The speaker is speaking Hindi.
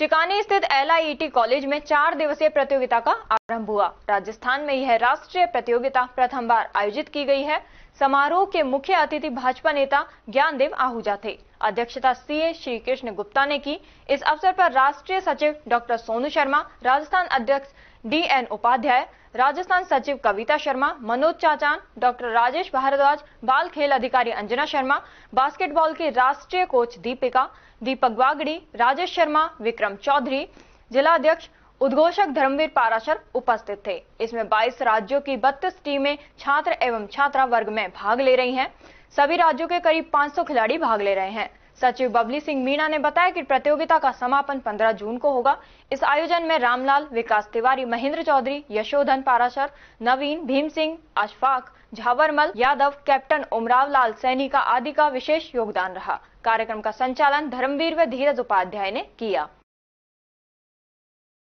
चिकानी स्थित एल कॉलेज में चार दिवसीय प्रतियोगिता का आरंभ हुआ राजस्थान में यह राष्ट्रीय प्रतियोगिता प्रथम बार आयोजित की गई है। समारोह के मुख्य अतिथि भाजपा नेता ज्ञानदेव आहूजा थे। अध्यक्षता सीए श्री कृष्ण गुप्ता ने की। इस अवसर पर राष्ट्रीय सचिव डॉक्टर सोनू शर्मा, राजस्थान अध्यक्ष डी एन उपाध्याय, राजस्थान सचिव कविता शर्मा, मनोज चाचान, डॉक्टर राजेश भारद्वाज, बाल खेल अधिकारी अंजना शर्मा, बास्केटबॉल के राष्ट्रीय कोच दीपिका, दीपक बागड़ी राजेश शर्मा, विक्रम चौधरी, जिला अध्यक्ष उद्घोषक धर्मवीर पाराशर उपस्थित थे। इसमें 22 राज्यों की 32 टीमें छात्र एवं छात्रा वर्ग में भाग ले रही हैं। सभी राज्यों के करीब 500 खिलाड़ी भाग ले रहे हैं। सचिव बबली सिंह मीणा ने बताया कि प्रतियोगिता का समापन 15 जून को होगा। इस आयोजन में रामलाल, विकास तिवारी, महेंद्र चौधरी, यशोधन पाराशर, नवीन, भीम सिंह, अशफाक, झावरमल, यादव, कैप्टन उमराव लाल सैनी का आदि का विशेष योगदान रहा। कार्यक्रम का संचालन धर्मवीर व धीरज उपाध्याय ने किया।